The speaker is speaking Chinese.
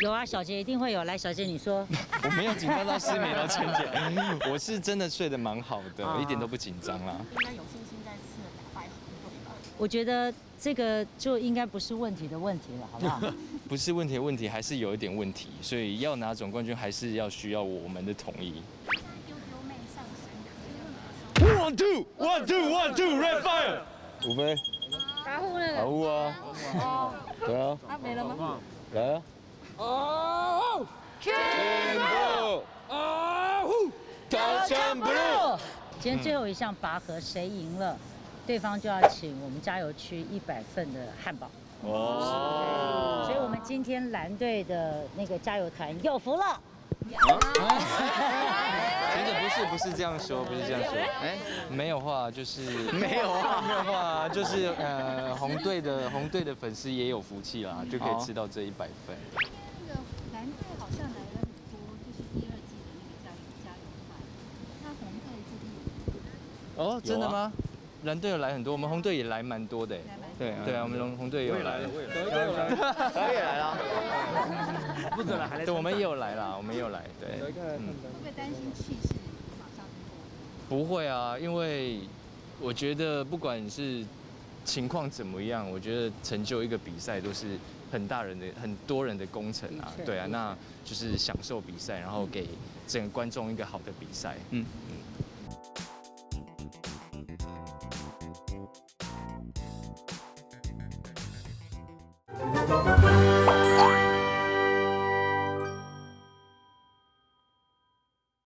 有啊，小杰一定会有。来，小杰你说，我没有紧张到失眠了，芊姐，我是真的睡得蛮好的，我一点都不紧张啦。应该有信心再次打败红队吧？我觉得这个就应该不是问题的问题了，好不好？不是问题的问题，还是有一点问题，所以要拿总冠军还是要需要我们的统一。丢丢妹上身，One two one two one two red fire，五杯，打呼了打呼啊，对啊，啊，没了吗？来啊，哦，全部啊呼，刀枪不入。今天最后一项拔河，谁赢了，对方就要请我们加油区一百份的汉堡。哦，所以我们今天蓝队的那个加油团有福了。真的不是不是这样说，不是这样说，哎，没有话就是 没有话，没有话就是呃红队的红队的粉丝也有福气啦，就可以吃到这一百份。那个蓝队好像来了很多，就是第二季的那个加油加油团，那红队这边哦，真的吗？蓝队有来很多，我们红队也来蛮多的。对啊，对啊，我们红红队也有来，我也来了，不准了，还来。对，我们也有来啦，我们也有来，对，会不会担心气势马上？不会啊，因为我觉得不管是情况怎么样，我觉得成就一个比赛都是很大人的、很多人的工程啊对啊，那就是享受比赛，然后给整个观众一个好的比赛。嗯嗯，